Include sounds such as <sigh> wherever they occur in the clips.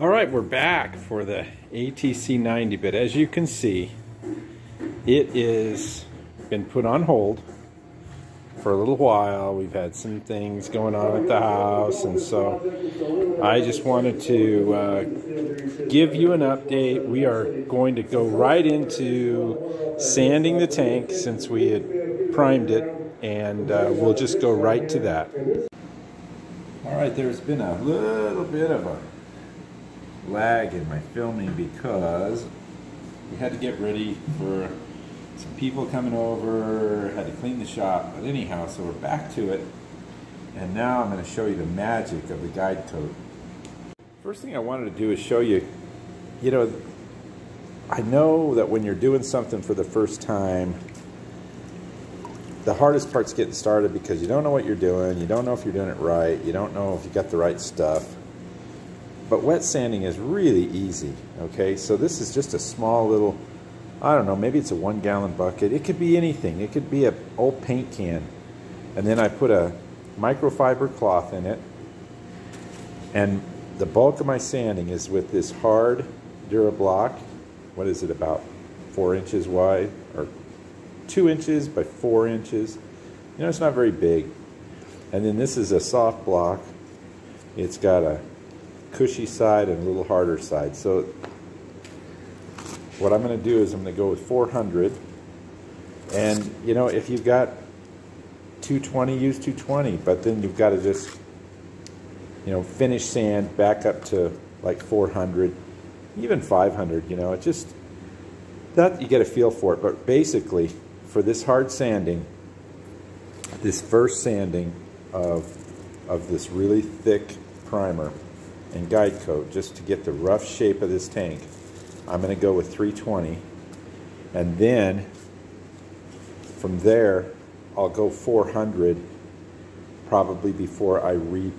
All right, we're back for the ATC 90 bit. As you can see, it is been put on hold for a little while. We've had some things going on at the house, and so I just wanted to uh, give you an update. We are going to go right into sanding the tank since we had primed it, and uh, we'll just go right to that. All right, there's been a little bit of a lag in my filming because we had to get ready for some people coming over, had to clean the shop. But anyhow, so we're back to it. And now I'm going to show you the magic of the guide coat. First thing I wanted to do is show you, you know, I know that when you're doing something for the first time, the hardest part's getting started because you don't know what you're doing, you don't know if you're doing it right, you don't know if you got the right stuff. But wet sanding is really easy, okay? So this is just a small little, I don't know, maybe it's a one gallon bucket. It could be anything. It could be an old paint can. And then I put a microfiber cloth in it. And the bulk of my sanding is with this hard DuraBlock. What is it, about four inches wide? Or two inches by four inches. You know, it's not very big. And then this is a soft block. It's got a cushy side and a little harder side. So what I'm going to do is I'm going to go with 400. And, you know, if you've got 220, use 220. But then you've got to just, you know, finish sand back up to like 400, even 500, you know. It just, that you get a feel for it. But basically, for this hard sanding, this first sanding of, of this really thick primer, and guide coat just to get the rough shape of this tank. I'm going to go with 320 and then from there I'll go 400 probably before I re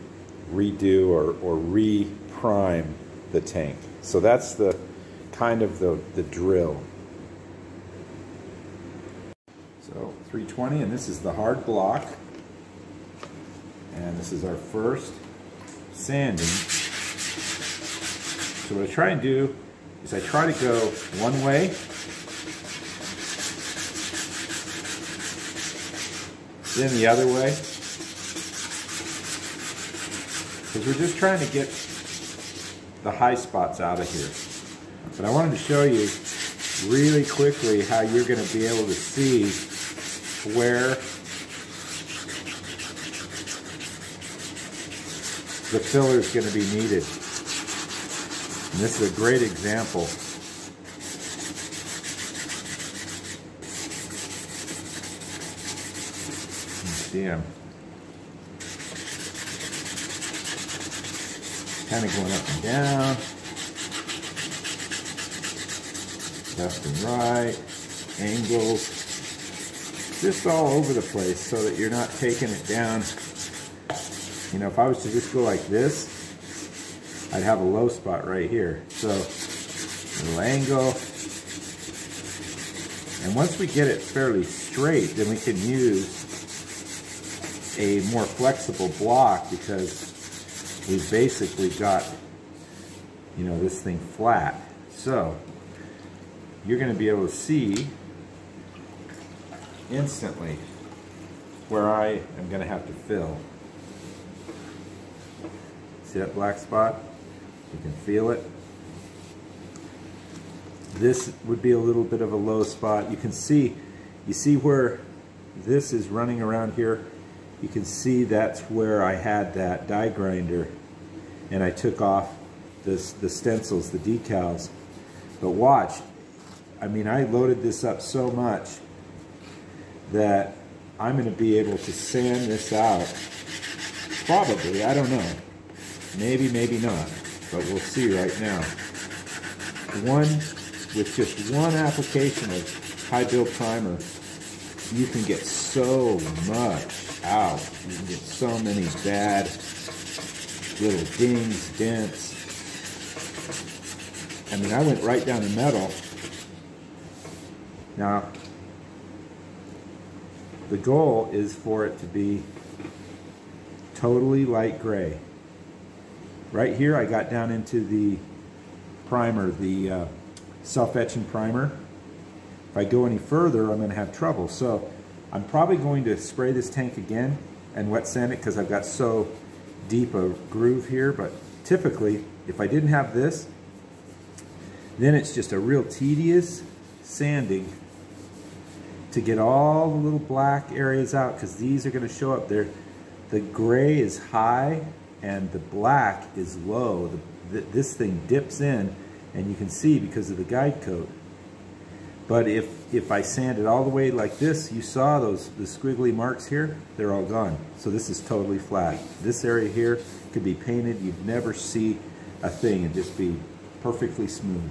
redo or, or re-prime the tank. So that's the kind of the, the drill. So 320 and this is the hard block and this is our first sanding so what I try and do is I try to go one way then the other way because we're just trying to get the high spots out of here. But I wanted to show you really quickly how you're going to be able to see where the filler is going to be needed. And this is a great example. see him. Kind of going up and down. Left and right. Angles. Just all over the place so that you're not taking it down. You know, if I was to just go like this, I'd have a low spot right here. So, little angle. And once we get it fairly straight, then we can use a more flexible block because we've basically got, you know, this thing flat. So, you're going to be able to see instantly where I am going to have to fill. See that black spot? You can feel it. This would be a little bit of a low spot. You can see, you see where this is running around here? You can see that's where I had that die grinder and I took off this, the stencils, the decals. But watch, I mean, I loaded this up so much that I'm going to be able to sand this out. Probably, I don't know. Maybe, maybe not but we'll see right now. One, with just one application of high build primer, you can get so much out. You can get so many bad little dings, dents. I mean, I went right down the metal. Now, the goal is for it to be totally light gray. Right here I got down into the primer, the uh, self-etching primer. If I go any further, I'm going to have trouble. So I'm probably going to spray this tank again and wet sand it because I've got so deep a groove here. But typically, if I didn't have this, then it's just a real tedious sanding to get all the little black areas out because these are going to show up there. The gray is high and the black is low. The, the, this thing dips in and you can see because of the guide coat. But if, if I sand it all the way like this, you saw those the squiggly marks here, they're all gone. So this is totally flat. This area here could be painted. You'd never see a thing and just be perfectly smooth.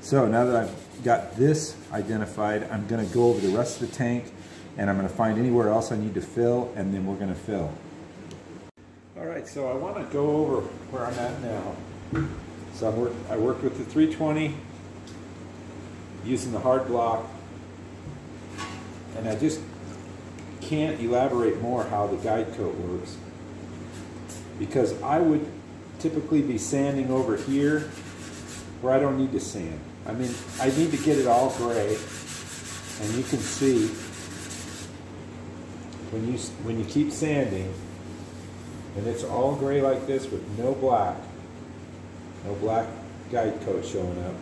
So now that I've got this identified, I'm gonna go over the rest of the tank and I'm gonna find anywhere else I need to fill and then we're gonna fill. All right, so I wanna go over where I'm at now. So I worked, I worked with the 320 using the hard block and I just can't elaborate more how the guide coat works because I would typically be sanding over here where I don't need to sand. I mean, I need to get it all gray, and you can see when you when you keep sanding, and it's all gray like this with no black, no black guide coat showing up.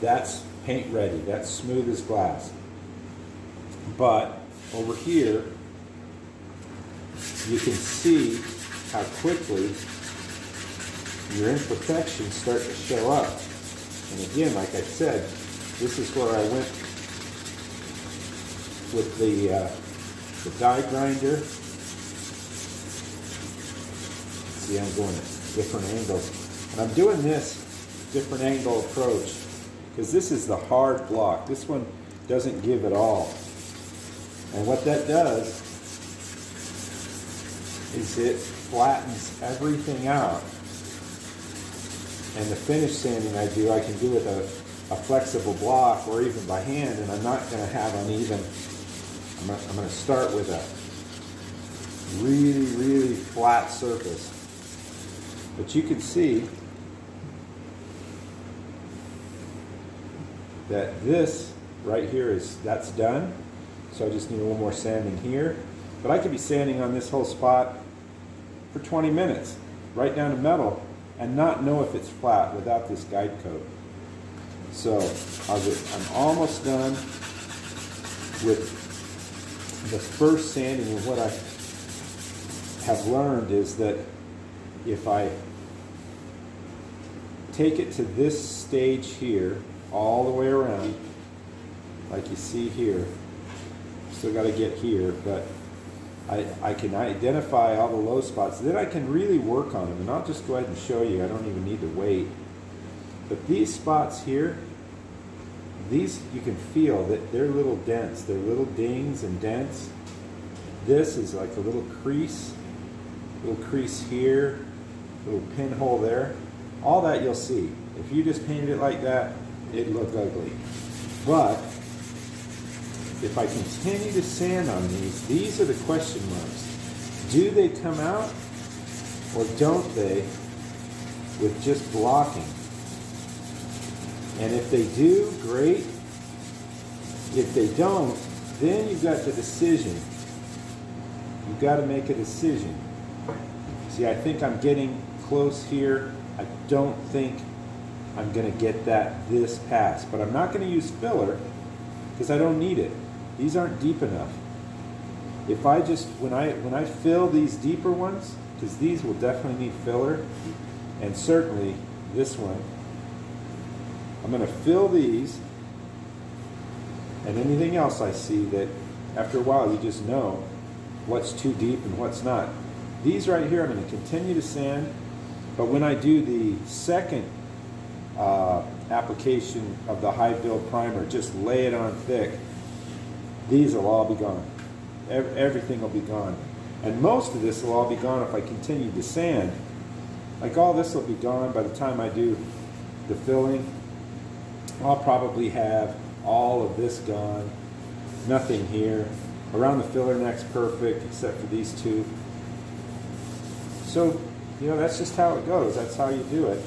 That's paint ready. That's smooth as glass. But over here, you can see how quickly your imperfections start to show up. And again, like I said, this is where I went with the, uh, the die grinder. See, I'm going at different angles. And I'm doing this different angle approach because this is the hard block. This one doesn't give at all. And what that does is it flattens everything out and the finish sanding I do, I can do with a, a flexible block or even by hand, and I'm not going to have an uneven. I'm going to start with a really, really flat surface. But you can see that this right here is, that's done. So I just need a little more sanding here. But I could be sanding on this whole spot for 20 minutes, right down to metal, and not know if it's flat without this guide coat. So I'm almost done with the first sanding and what I have learned is that if I take it to this stage here all the way around like you see here still got to get here but I, I can identify all the low spots. Then I can really work on them. And I'll just go ahead and show you. I don't even need to wait. But these spots here, these you can feel that they're little dents. They're little dings and dents. This is like a little crease, little crease here, little pinhole there. All that you'll see. If you just painted it like that, it'd look ugly. But if I continue to sand on these, these are the question marks. Do they come out or don't they with just blocking? And if they do, great. If they don't, then you've got the decision. You've got to make a decision. See, I think I'm getting close here. I don't think I'm going to get that this pass, but I'm not going to use filler because I don't need it. These aren't deep enough. If I just, when I, when I fill these deeper ones, because these will definitely need filler, and certainly this one, I'm going to fill these, and anything else I see that after a while you just know what's too deep and what's not. These right here I'm going to continue to sand, but when I do the second uh, application of the high build primer, just lay it on thick, these will all be gone. Everything will be gone. And most of this will all be gone if I continue to sand. Like all this will be gone by the time I do the filling. I'll probably have all of this gone. Nothing here. Around the filler neck's perfect except for these two. So you know, that's just how it goes. That's how you do it.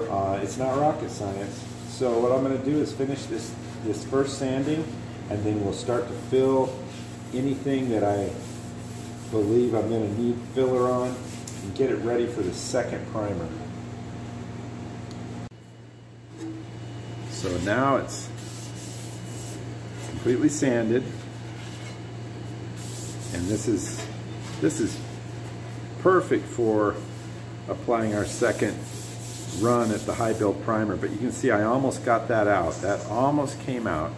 Uh, it's not rocket science. So what I'm going to do is finish this, this first sanding, and then we'll start to fill anything that I believe I'm going to need filler on and get it ready for the second primer. So now it's completely sanded. And this is this is perfect for applying our second run at the high build primer. But you can see I almost got that out. That almost came out.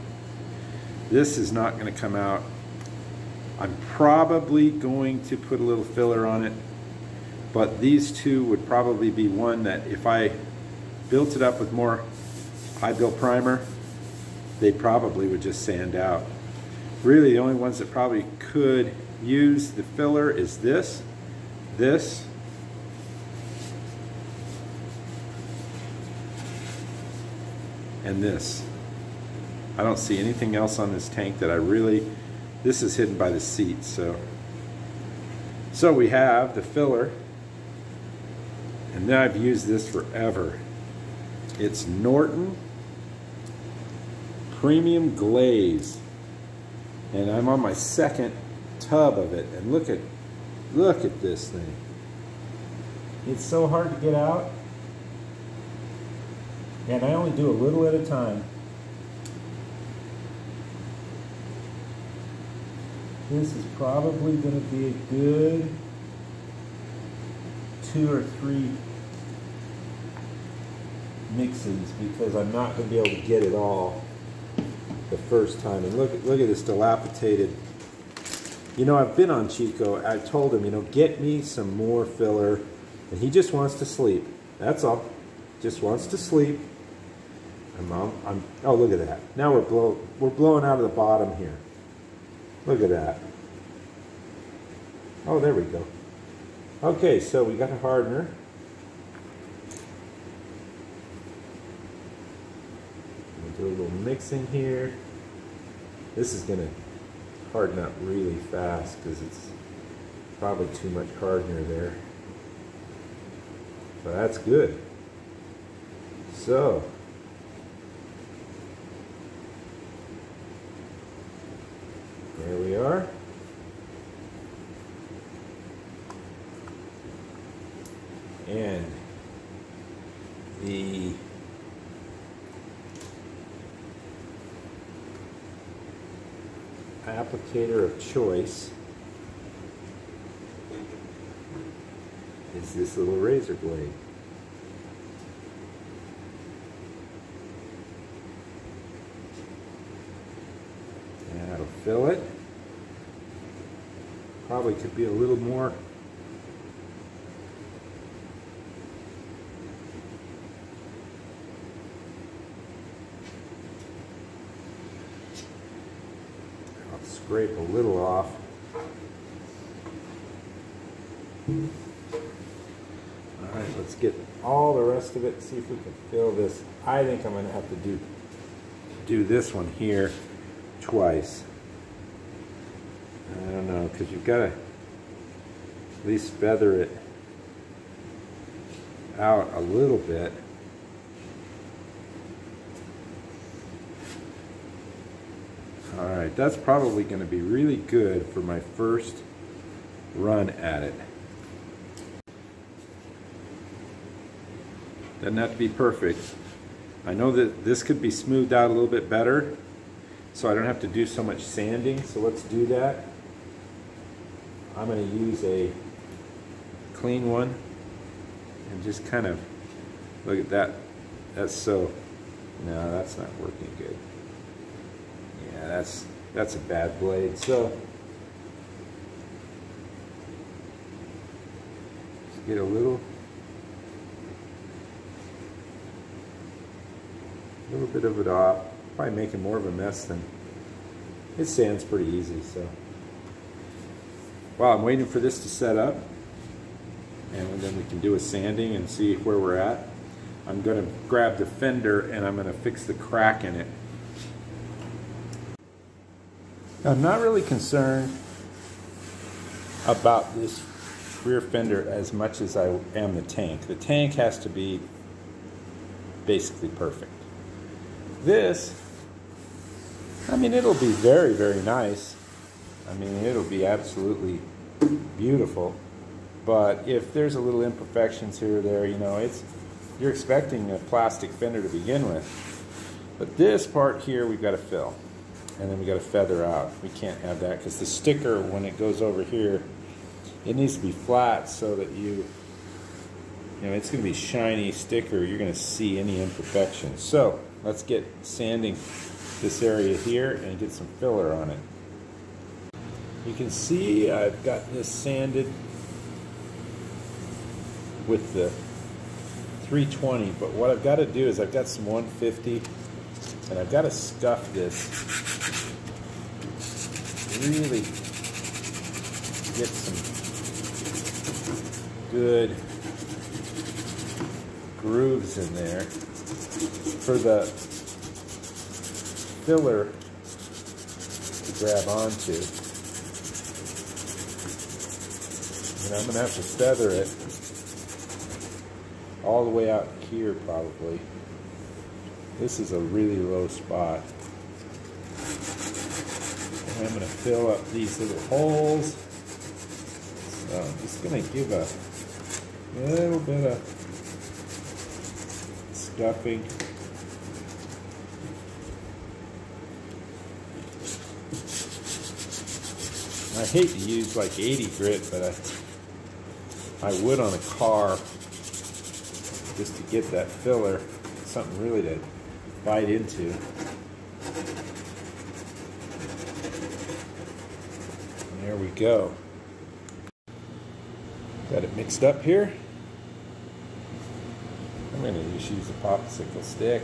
This is not going to come out. I'm probably going to put a little filler on it. But these two would probably be one that if I built it up with more high build primer, they probably would just sand out. Really, the only ones that probably could use the filler is this, this, and this. I don't see anything else on this tank that I really, this is hidden by the seat, so. So we have the filler, and then I've used this forever. It's Norton Premium Glaze. And I'm on my second tub of it. And look at look at this thing. It's so hard to get out. And I only do a little at a time. This is probably going to be a good two or three mixes because I'm not going to be able to get it all the first time. And look, look at this dilapidated. You know, I've been on Chico. I told him, you know, get me some more filler. And he just wants to sleep. That's all. Just wants to sleep. Mom, I'm, oh, look at that. Now we're, blow, we're blowing out of the bottom here. Look at that. Oh, there we go. Okay, so we got a hardener. do a little mixing here. This is going to harden up really fast because it's probably too much hardener there. But that's good. So, there we are. And the applicator of choice is this little razor blade. That'll fill it. Probably could be a little more I'll scrape a little off. All right, let's get all the rest of it, see if we can fill this. I think I'm gonna have to do, do this one here twice. Oh, because you've got to at least feather it out a little bit. All right, that's probably going to be really good for my first run at it. Doesn't have to be perfect. I know that this could be smoothed out a little bit better, so I don't have to do so much sanding. So let's do that. I'm going to use a clean one and just kind of look at that. That's so, no, that's not working good Yeah, that's that's a bad blade. So get a little little bit of it off. Probably making more of a mess than it sands pretty easy. So while I'm waiting for this to set up, and then we can do a sanding and see where we're at. I'm going to grab the fender and I'm going to fix the crack in it. I'm not really concerned about this rear fender as much as I am the tank. The tank has to be basically perfect. This, I mean, it'll be very, very nice. I mean, it'll be absolutely beautiful. But if there's a little imperfections here or there, you know, it's you're expecting a plastic fender to begin with. But this part here, we've got to fill. And then we got to feather out. We can't have that because the sticker, when it goes over here, it needs to be flat so that you, you know, it's going to be shiny sticker. You're going to see any imperfections. So let's get sanding this area here and get some filler on it. You can see I've got this sanded with the 320, but what I've got to do is I've got some 150 and I've got to scuff this really get some good grooves in there for the filler to grab onto. And I'm going to have to feather it all the way out here probably. This is a really low spot. And I'm going to fill up these little holes. So I'm just going to give a little bit of stuffing. I hate to use like 80 grit, but I, I would on a car just to get that filler, something really to bite into. And there we go. Got it mixed up here. I'm going to just use a popsicle stick.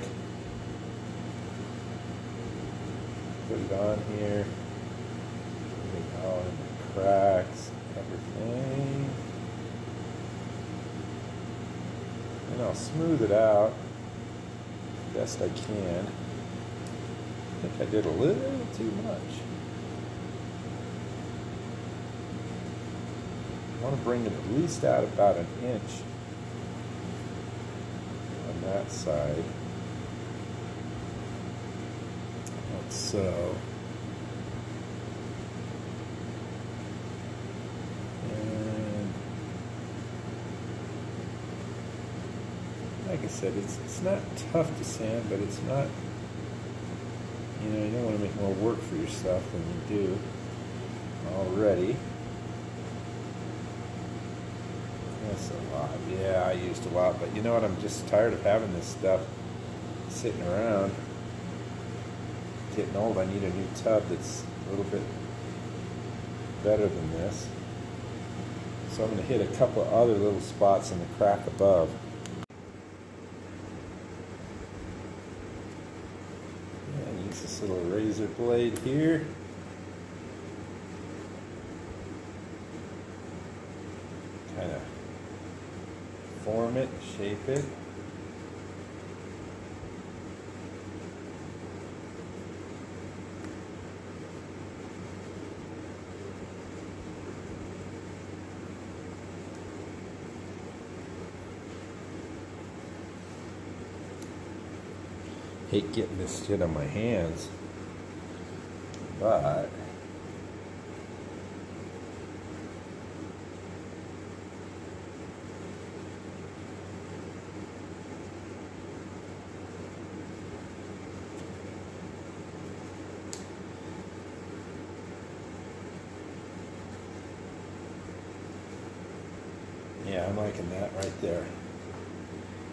Put it on here. All the cracks, everything. And I'll smooth it out best I can. I think I did a little too much. I want to bring it at least out about an inch on that side. Like so. like I said, it's it's not tough to sand, but it's not. You know, you don't want to make more work for yourself than you do already. That's a lot. Yeah, I used a lot, but you know what? I'm just tired of having this stuff sitting around. Getting old, I need a new tub that's a little bit better than this. So I'm going to hit a couple of other little spots in the crack above. This little razor blade here. Kind of form it, shape it. Hate getting this shit on my hands, but Yeah, I'm liking that right there.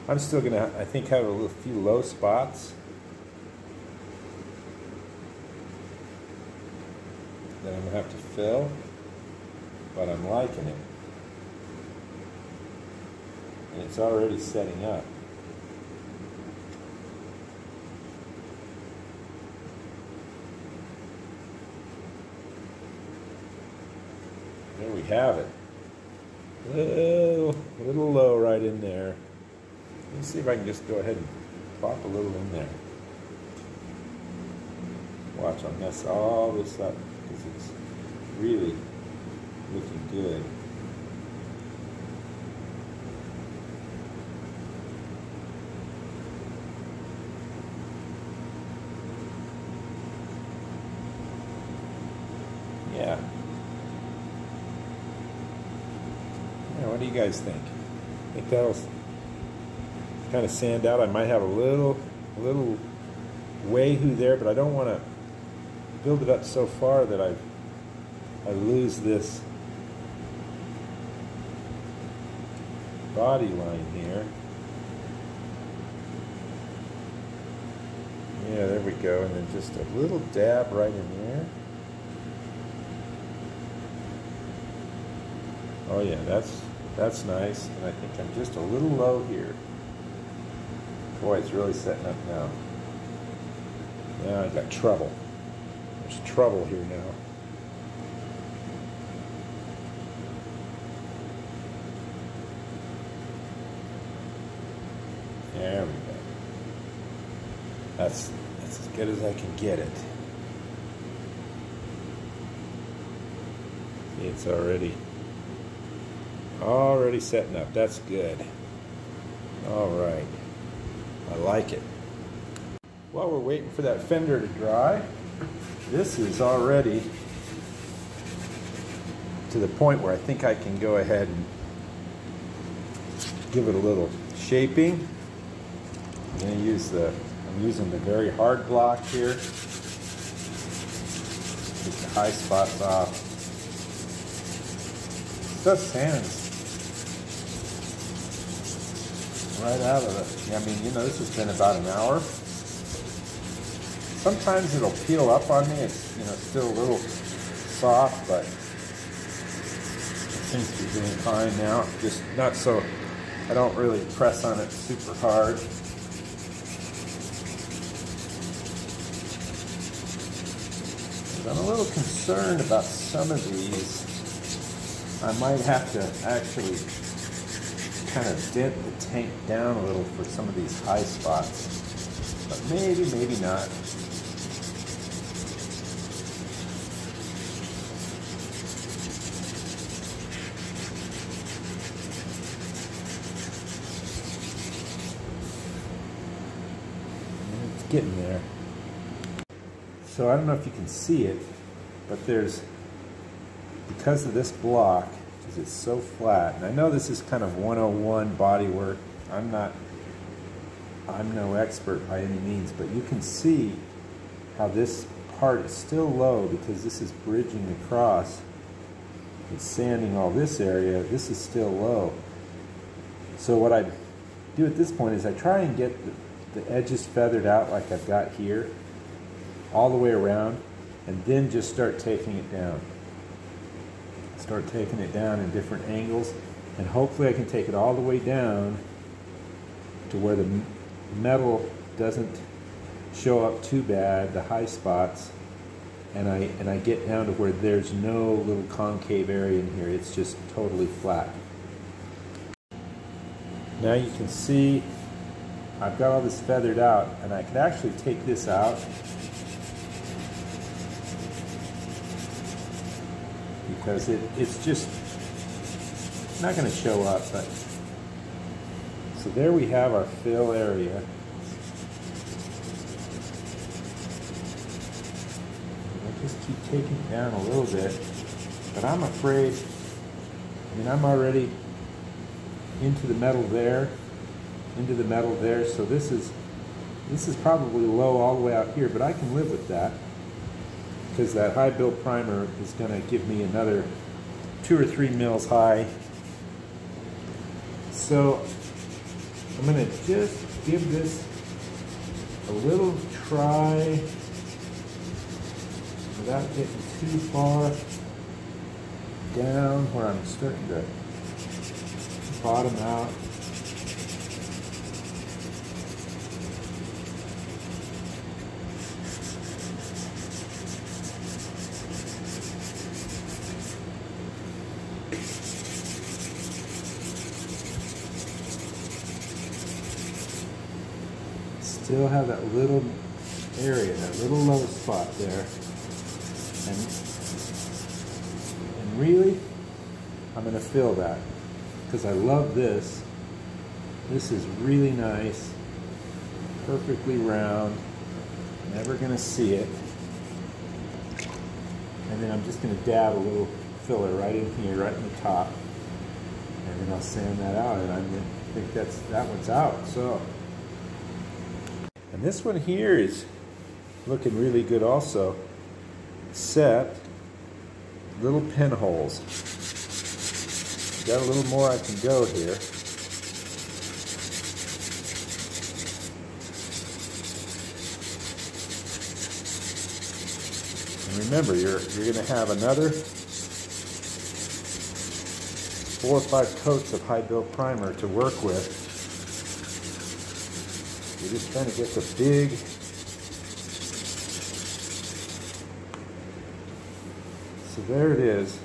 I'm still gonna, I think, have a few low spots. that But I'm liking it. And it's already setting up. There we have it. Little, little low right in there. Let me see if I can just go ahead and pop a little in there. Watch, I'll mess all this up because it's really looking good. Yeah. yeah. What do you guys think? Think that'll kind of sand out. I might have a little, little way who there, but I don't want to build it up so far that I've I lose this body line here. Yeah, there we go. And then just a little dab right in there. Oh yeah, that's that's nice. And I think I'm just a little low here. Boy, it's really setting up now. Now I've got trouble. There's trouble here now. There we go. That's that's as good as I can get it. It's already already setting up. That's good. All right. I like it. While we're waiting for that fender to dry, this is already to the point where I think I can go ahead and give it a little shaping. I'm going to use the, I'm using the very hard block here. Get the high spots off. Stuff sands right out of it. I mean, you know, this has been about an hour. Sometimes it'll peel up on me. It's, you know, still a little soft, but seems to be doing fine now. Just not so, I don't really press on it super hard. I'm a little concerned about some of these. I might have to actually kind of dent the tank down a little for some of these high spots. But maybe, maybe not. It's getting there. So I don't know if you can see it, but there's, because of this block, because it's so flat, and I know this is kind of 101 body work. I'm not, I'm no expert by any means, but you can see how this part is still low because this is bridging across. It's sanding all this area. This is still low. So what I do at this point is I try and get the, the edges feathered out like I've got here all the way around and then just start taking it down. Start taking it down in different angles and hopefully I can take it all the way down to where the metal doesn't show up too bad, the high spots, and I, and I get down to where there's no little concave area in here. It's just totally flat. Now you can see I've got all this feathered out and I can actually take this out because it, it's just not going to show up. But So there we have our fill area. I'll just keep taking it down a little bit, but I'm afraid, I mean, I'm already into the metal there, into the metal there, so this is, this is probably low all the way out here, but I can live with that because that high build primer is going to give me another two or three mils high. So I'm going to just give this a little try without getting too far down where I'm starting to bottom out. Still have that little area, that little low spot there. And, and really, I'm going to fill that because I love this. This is really nice, perfectly round, never going to see it. And then I'm just going to dab a little filler right in here, right in the top. And then I'll sand that out and I think that's that one's out. So and this one here is looking really good also. Set little pinholes. Got a little more I can go here. And remember, you're, you're going to have another four or five coats of high build primer to work with. You're just trying to get the big So there it is.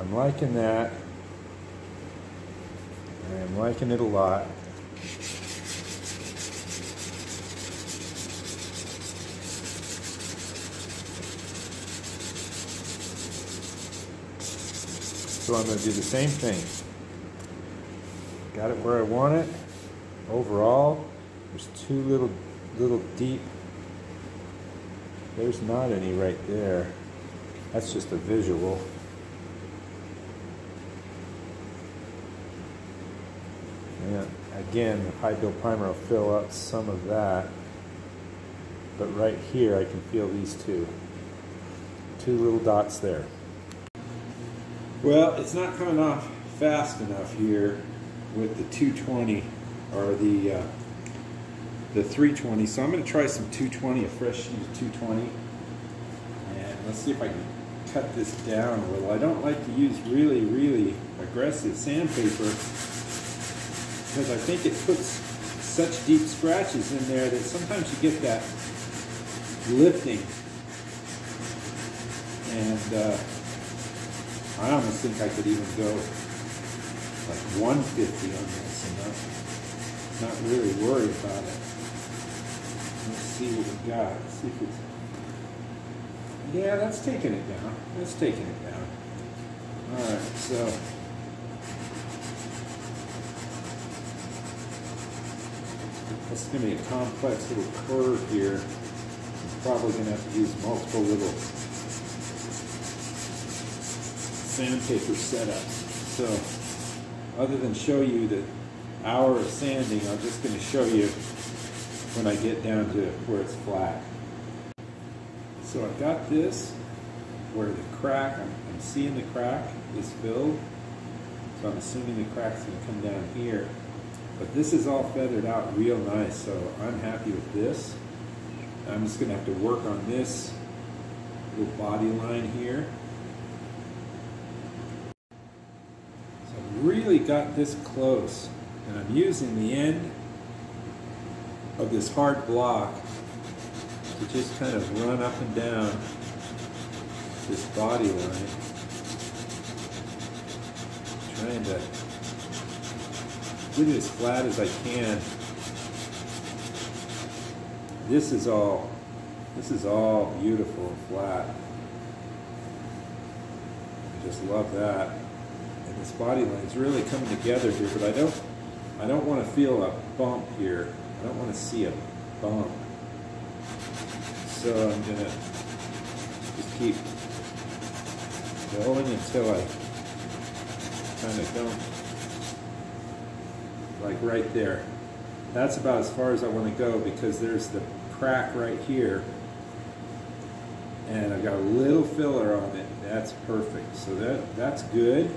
I'm liking that. I'm liking it a lot. So I'm going to do the same thing. Got it where I want it. Overall, there's two little, little deep. There's not any right there. That's just a visual. And again, the high build primer will fill up some of that. But right here, I can feel these two. Two little dots there. Well, it's not coming off fast enough here with the 220 or the uh, the 320. So I'm going to try some 220, a fresh sheet of 220. And let's see if I can cut this down a little. I don't like to use really, really aggressive sandpaper because I think it puts such deep scratches in there that sometimes you get that lifting. And uh, I almost think I could even go like 150 on this and not, not really worry about it. See what we got. Let's see if it's. Yeah, that's taking it down. That's taking it down. All right, so. That's going to be a complex little curve here. I'm probably going to have to use multiple little sandpaper setups. So other than show you the hour of sanding, I'm just going to show you when I get down to where it's flat. So I've got this where the crack, I'm, I'm seeing the crack is filled. So I'm assuming the crack's to come down here. But this is all feathered out real nice, so I'm happy with this. I'm just to have to work on this little body line here. So I really got this close and I'm using the end of this hard block to just kind of run up and down this body line trying to get it as flat as I can. This is all this is all beautiful and flat. I just love that. This body line is really coming together here, but I don't, I don't want to feel a bump here. I don't want to see a bump. So I'm going to just keep going until I kind of don't, like right there. That's about as far as I want to go because there's the crack right here and I've got a little filler on it. That's perfect. So that that's good.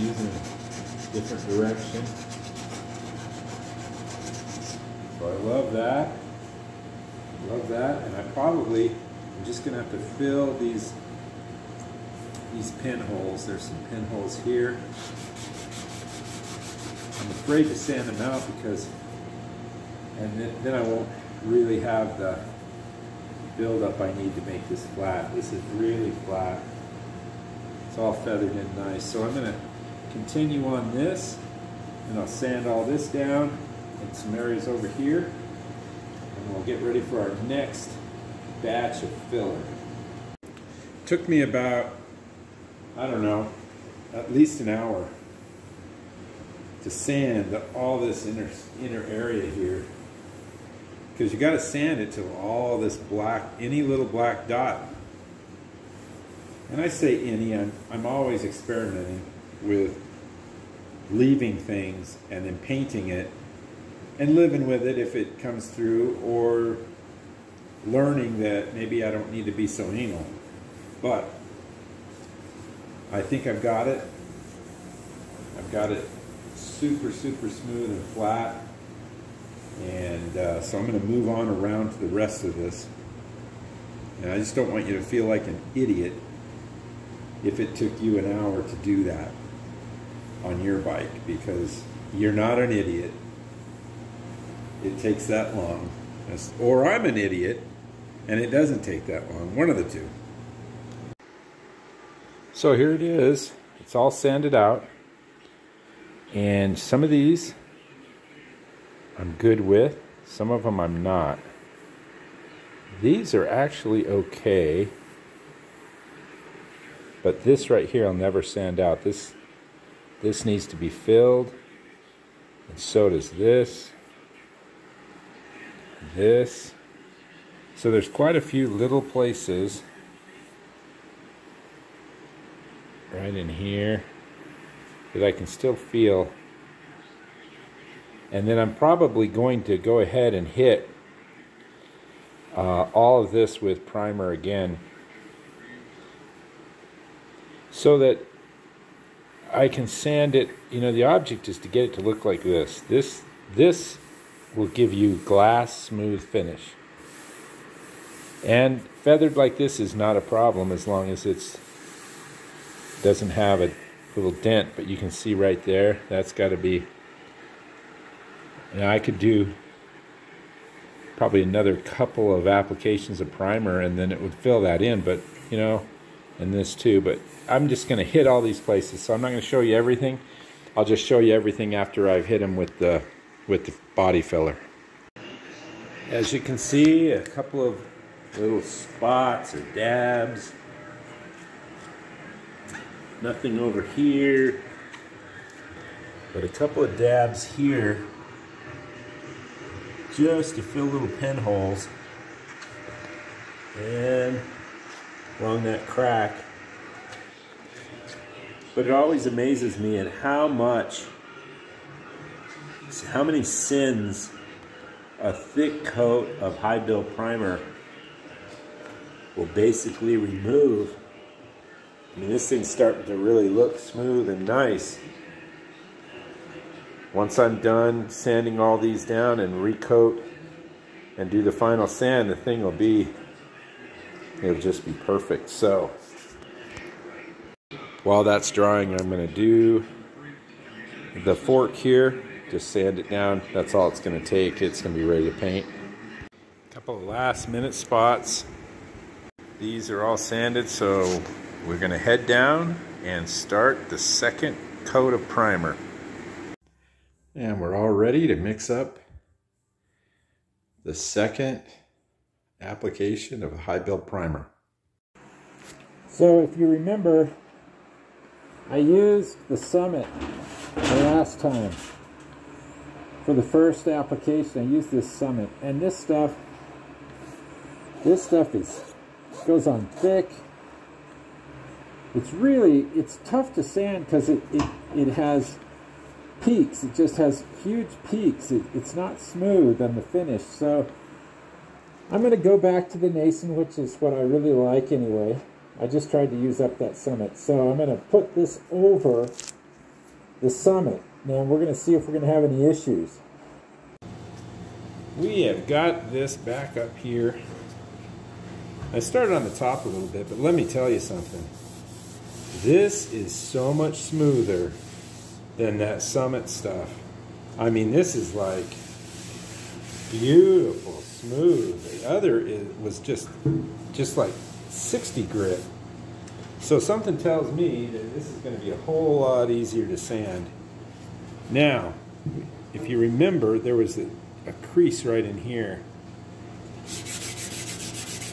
Always using a different direction. So I love that. Love that. And I probably I'm just going to have to fill these these pinholes. There's some pinholes here. I'm afraid to sand them out because and then, then I won't really have the buildup I need to make this flat. This is really flat. It's all feathered in nice. So I'm going to continue on this and I'll sand all this down and some areas over here and we'll get ready for our next batch of filler. Took me about, I don't know, at least an hour to sand all this inner, inner area here. because you got to sand it till all this black, any little black dot. And I say any, I'm, I'm always experimenting with leaving things and then painting it and living with it if it comes through or learning that maybe I don't need to be so anal. But I think I've got it. I've got it super, super smooth and flat. And uh, so I'm going to move on around to the rest of this. And I just don't want you to feel like an idiot if it took you an hour to do that on your bike because you're not an idiot. It takes that long. Or I'm an idiot and it doesn't take that long. One of the two. So here it is. It's all sanded out. And some of these I'm good with. Some of them I'm not. These are actually okay. But this right here I'll never sand out. This this needs to be filled. And so does this. This. So there's quite a few little places right in here that I can still feel. And then I'm probably going to go ahead and hit uh, all of this with primer again so that I can sand it. You know, the object is to get it to look like this. This, this will give you glass smooth finish. And feathered like this is not a problem as long as it's doesn't have a little dent, but you can see right there, that's got to be, and I could do probably another couple of applications of primer and then it would fill that in, but you know, and this too, but I'm just going to hit all these places, so I'm not going to show you everything. I'll just show you everything after I've hit them with the, with the body filler. As you can see, a couple of little spots or dabs. Nothing over here, but a couple of dabs here just to fill little pinholes and along that crack. But it always amazes me at how much, how many sins a thick coat of high build primer will basically remove. I mean, this thing's starting to really look smooth and nice. Once I'm done sanding all these down and recoat and do the final sand, the thing will be, it'll just be perfect. So, while that's drying, I'm going to do the fork here, just sand it down. That's all it's going to take. It's going to be ready to paint. A couple of last minute spots. These are all sanded, so we're going to head down and start the second coat of primer. And we're all ready to mix up the second application of a high build primer. So if you remember, I used the Summit the last time. For the first application, I used this Summit. And this stuff, this stuff is goes on thick. It's really, it's tough to sand because it, it, it has peaks. It just has huge peaks. It, it's not smooth on the finish. So I'm going to go back to the Nason, which is what I really like anyway. I just tried to use up that summit. So I'm going to put this over the summit. Now we're going to see if we're going to have any issues. We have got this back up here I started on the top a little bit, but let me tell you something. This is so much smoother than that Summit stuff. I mean, this is like beautiful, smooth. The other is, was just, just like 60 grit. So something tells me that this is going to be a whole lot easier to sand. Now, if you remember, there was a, a crease right in here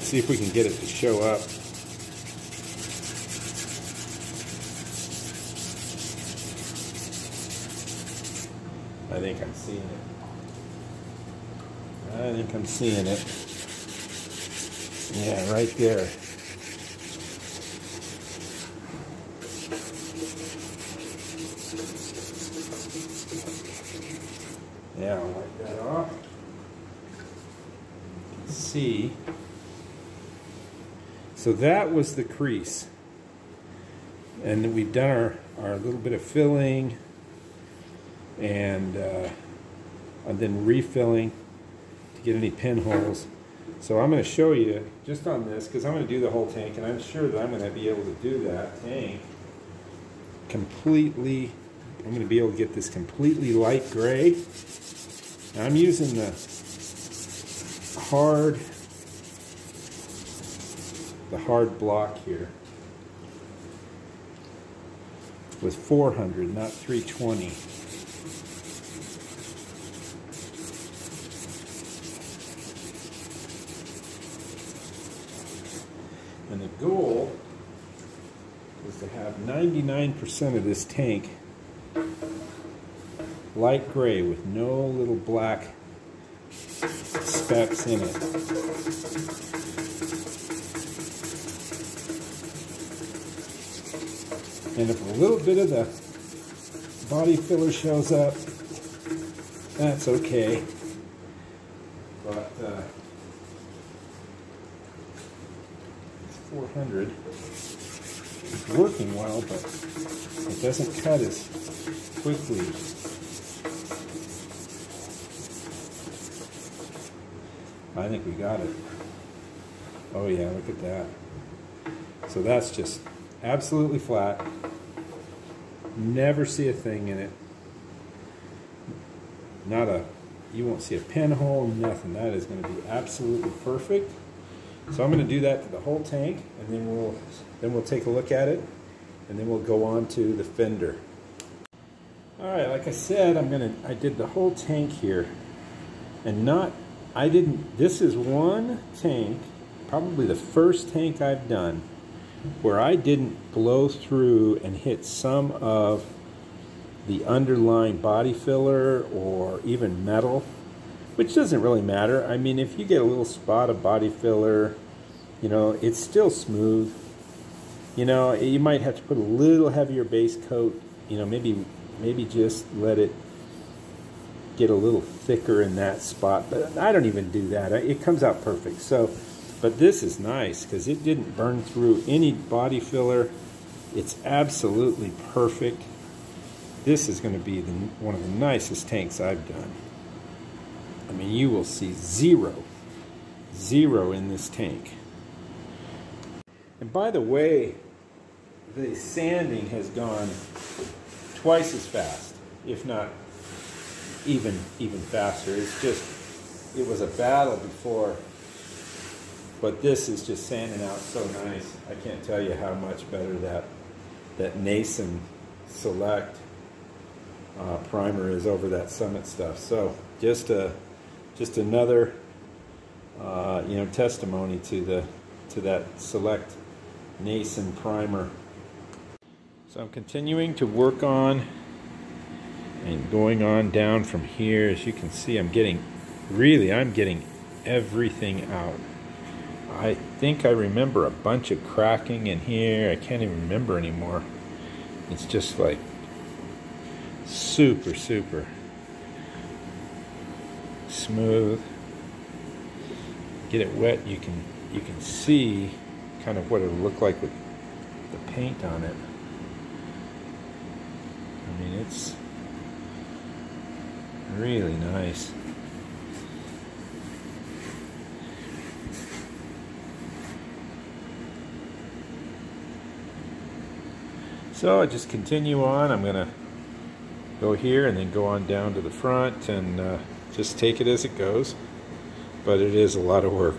see if we can get it to show up. I think I'm seeing it. I think I'm seeing it. Yeah, right there. Yeah, I'll wipe that off. See. So that was the crease. And we've done our, our little bit of filling and, uh, and then refilling to get any pinholes. So I'm going to show you just on this because I'm going to do the whole tank and I'm sure that I'm going to be able to do that tank completely. I'm going to be able to get this completely light gray. Now I'm using the hard the hard block here with 400 not 320 and the goal is to have 99% of this tank light gray with no little black specks in it. And if a little bit of the body filler shows up, that's okay. But uh, it's 400. It's working well, but it doesn't cut as quickly I think we got it. Oh yeah, look at that. So that's just absolutely flat. Never see a thing in it. Not a, you won't see a pinhole, nothing. That is going to be absolutely perfect. So I'm going to do that to the whole tank, and then we'll then we'll take a look at it, and then we'll go on to the fender. All right, like I said, I'm gonna I did the whole tank here, and not I didn't, this is one tank, probably the first tank I've done, where I didn't blow through and hit some of the underlying body filler or even metal, which doesn't really matter. I mean, if you get a little spot of body filler, you know, it's still smooth. You know, you might have to put a little heavier base coat, you know, maybe maybe just let it get a little thicker in that spot, but I don't even do that. It comes out perfect. So, but this is nice because it didn't burn through any body filler. It's absolutely perfect. This is going to be the, one of the nicest tanks I've done. I mean, you will see zero, zero in this tank. And by the way, the sanding has gone twice as fast, if not even even faster. It's just it was a battle before, but this is just sanding out so nice. I can't tell you how much better that that Nason Select uh, primer is over that Summit stuff. So just a just another uh, you know testimony to the to that Select Nason primer. So I'm continuing to work on and going on down from here. As you can see I'm getting really I'm getting everything out. I think I remember a bunch of cracking in here. I can't even remember anymore. It's just like super super smooth get it wet you can you can see kind of what it'll look like with the paint on it I mean it's Really nice. So I just continue on. I'm going to go here and then go on down to the front and uh, just take it as it goes. But it is a lot of work.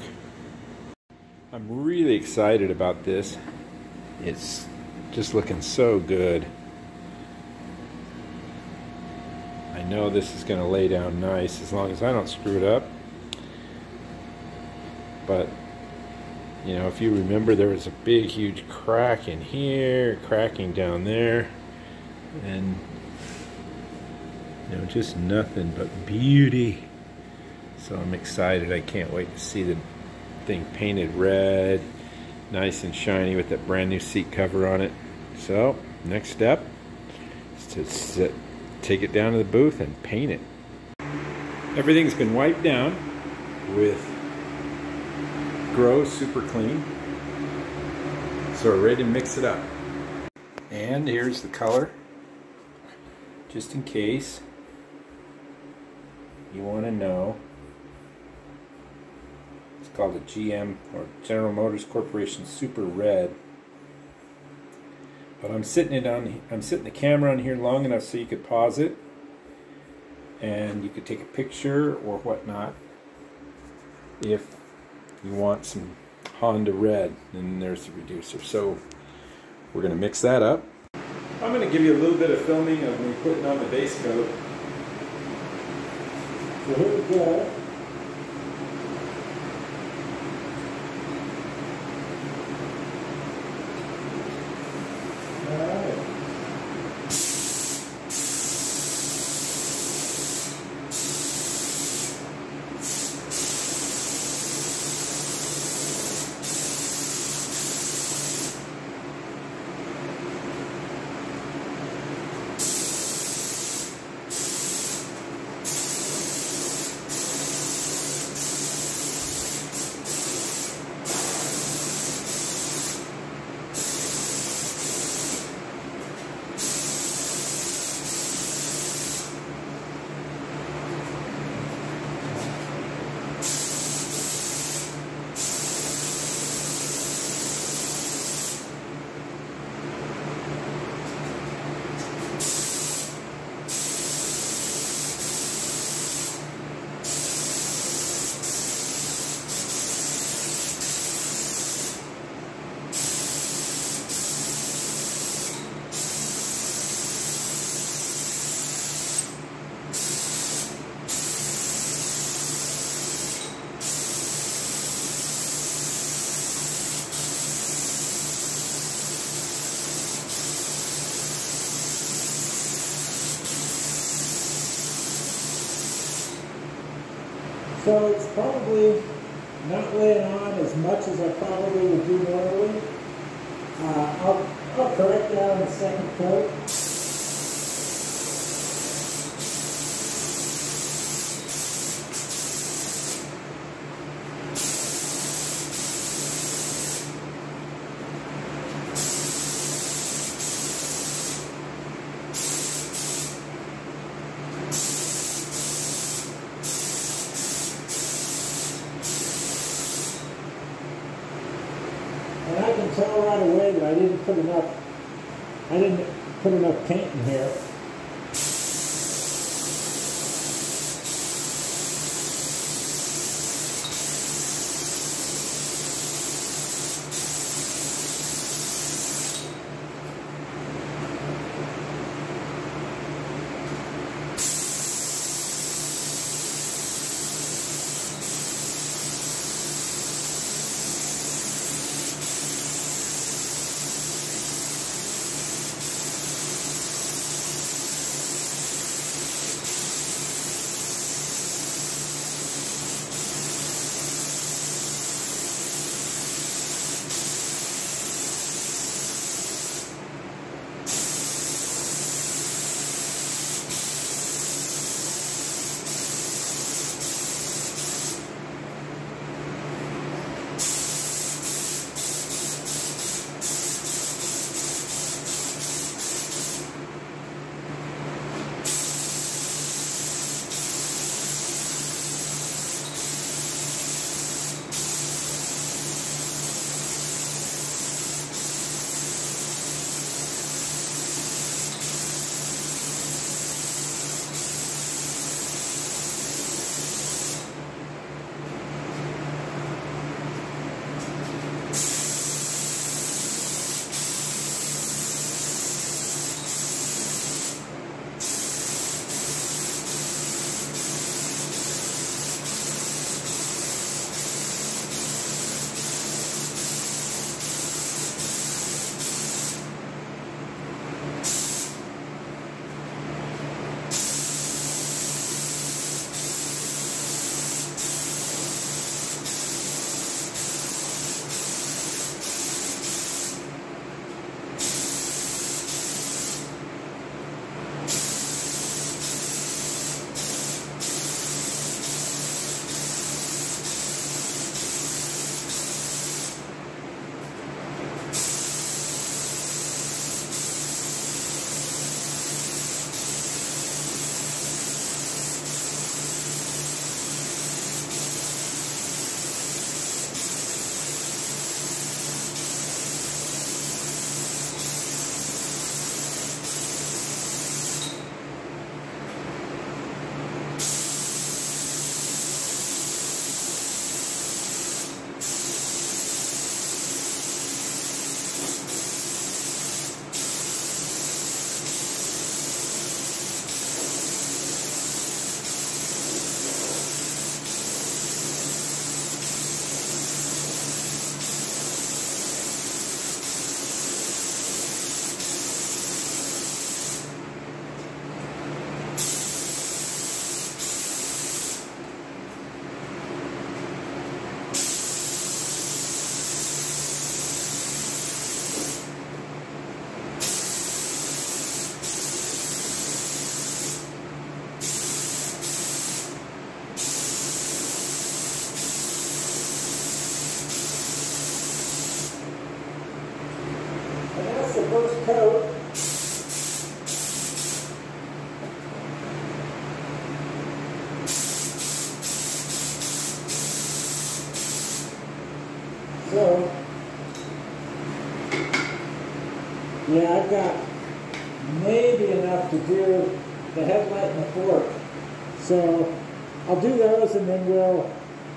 I'm really excited about this. It's just looking so good. I know this is going to lay down nice as long as I don't screw it up. But, you know, if you remember, there was a big, huge crack in here, cracking down there, and, you know, just nothing but beauty So I'm excited. I can't wait to see the thing painted red, nice and shiny with that brand new seat cover on it. So next step is to sit, take it down to the booth and paint it. Everything's been wiped down with Grow Super Clean. So we're ready to mix it up. And here's the color, just in case you want to know. It's called a GM or General Motors Corporation Super Red. But I'm sitting it on I'm sitting the camera on here long enough so you could pause it. And you could take a picture or whatnot if you want some Honda red. And there's the reducer. So we're going to mix that up. I'm going to give you a little bit of filming of me putting on the base coat so here we go enough, I didn't put enough paint in here. I'll do those and then we'll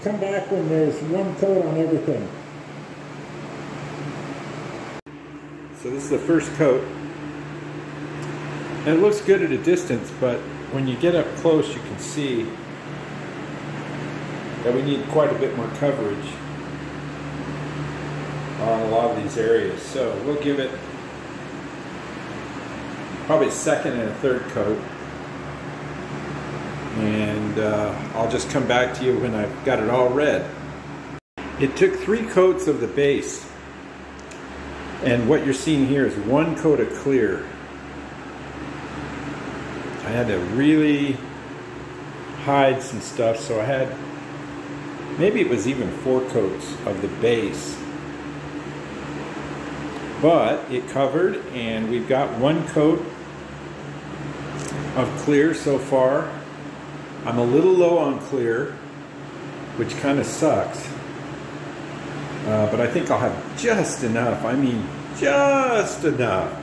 come back when there's one coat on everything. So this is the first coat. And it looks good at a distance, but when you get up close, you can see that we need quite a bit more coverage on a lot of these areas. So we'll give it probably a second and a third coat. And uh, I'll just come back to you when I've got it all red. It took three coats of the base. And what you're seeing here is one coat of clear. I had to really hide some stuff, so I had maybe it was even four coats of the base but it covered and we've got one coat of clear so far. I'm a little low on clear, which kind of sucks. Uh, but I think I'll have just enough. I mean, just enough.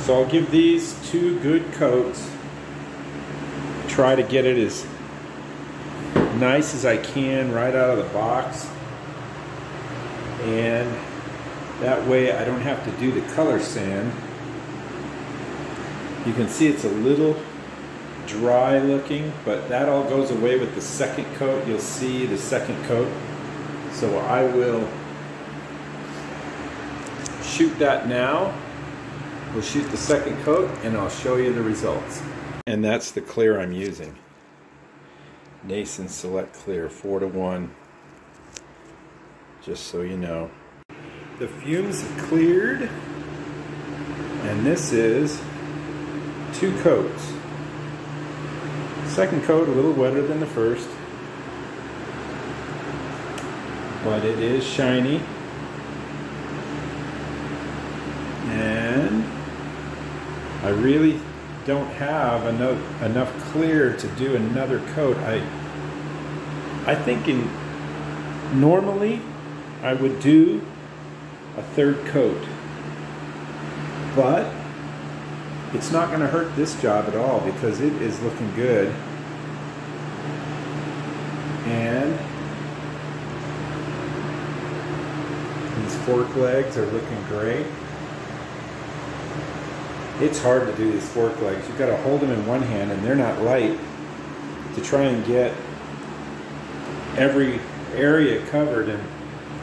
So I'll give these two good coats. Try to get it as nice as I can right out of the box and that way I don't have to do the color sand. You can see it's a little dry looking, but that all goes away with the second coat. You'll see the second coat. So I will shoot that now. We'll shoot the second coat and I'll show you the results. And that's the clear I'm using. Nason Select Clear 4 to 1 just so you know. The fumes cleared, and this is two coats. Second coat a little wetter than the first, but it is shiny. And I really don't have enough, enough clear to do another coat. I I think in normally I would do a third coat. But it's not going to hurt this job at all because it is looking good. And these fork legs are looking great. It's hard to do these fork legs. You've got to hold them in one hand and they're not light to try and get every area covered and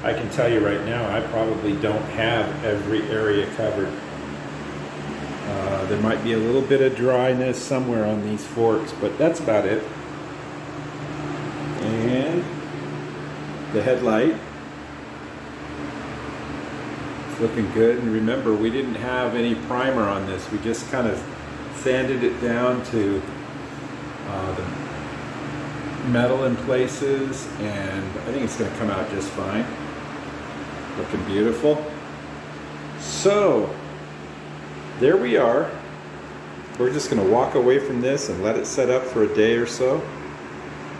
I can tell you right now, I probably don't have every area covered. There might be a little bit of dryness somewhere on these forks, but that's about it. And the headlight. It's looking good. And remember, we didn't have any primer on this. We just kind of sanded it down to uh, the metal in places, and I think it's going to come out just fine. Looking beautiful. So, there we are. We're just going to walk away from this and let it set up for a day or so.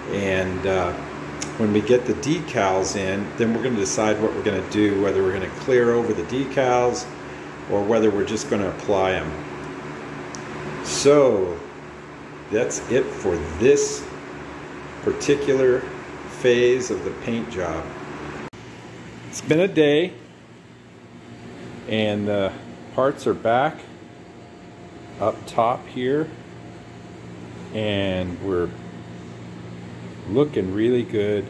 And uh, when we get the decals in, then we're going to decide what we're going to do, whether we're going to clear over the decals or whether we're just going to apply them. So, that's it for this particular phase of the paint job. It's been a day and the parts are back up top here. And we're looking really good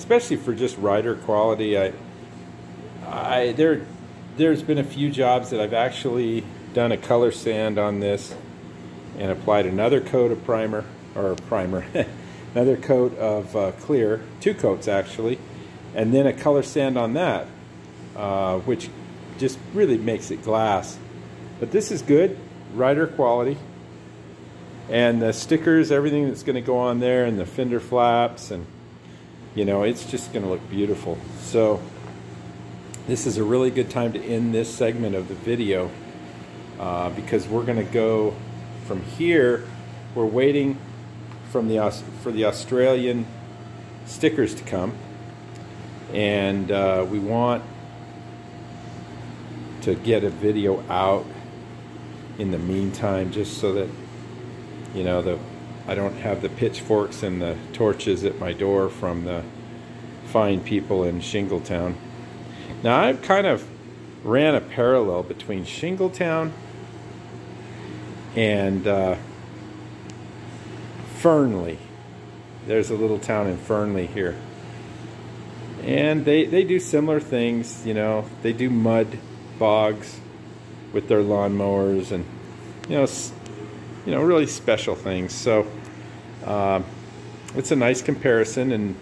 especially for just rider quality. I I there there's been a few jobs that I've actually done a color sand on this and applied another coat of primer or primer <laughs> another coat of uh, clear two coats actually and then a color sand on that, uh, which just really makes it glass. But this is good, rider quality. And the stickers, everything that's going to go on there, and the fender flaps, and you know, it's just going to look beautiful. So this is a really good time to end this segment of the video uh, because we're going to go from here. We're waiting from the for the Australian stickers to come, and uh, we want to get a video out in the meantime, just so that you know the I don't have the pitchforks and the torches at my door from the fine people in Shingletown. Now I've kind of ran a parallel between Shingletown and uh, Fernley. There's a little town in Fernley here. And they, they do similar things, you know, they do mud bogs with their lawnmowers and, you know, you know, really special things. So uh, it's a nice comparison and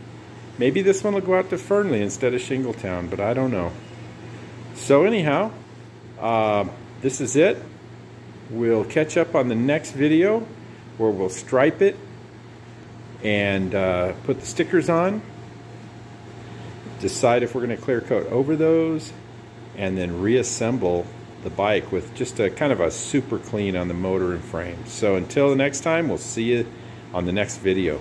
maybe this one will go out to Fernley instead of Shingletown, but I don't know. So anyhow, uh, this is it. We'll catch up on the next video where we'll stripe it and uh, put the stickers on. Decide if we're going to clear coat over those and then reassemble the bike with just a kind of a super clean on the motor and frame. So until the next time, we'll see you on the next video.